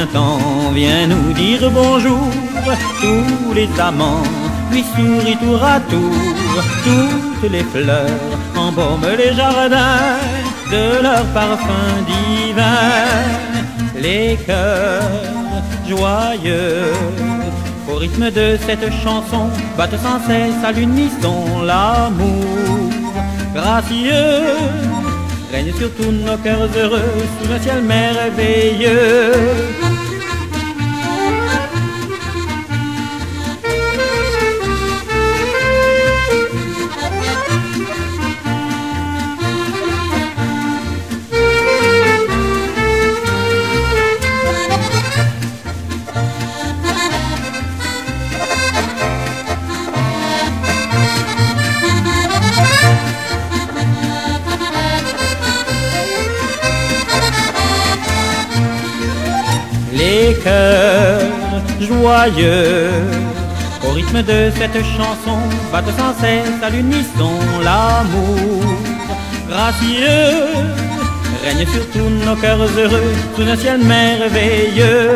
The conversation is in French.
printemps vient nous dire bonjour. Tous les amants lui sourient tour à tour. Toutes les fleurs embaument les jardins de leur parfum divin. Les cœurs joyeux au rythme de cette chanson battent sans cesse à l'unisson l'amour gracieux règne sur tous nos cœurs heureux sous un ciel merveilleux. Joyeux. Au rythme de cette chanson, battent sans cesse à l'unisson l'amour gracieux. Règne sur tous nos cœurs heureux, sous un ciel merveilleux.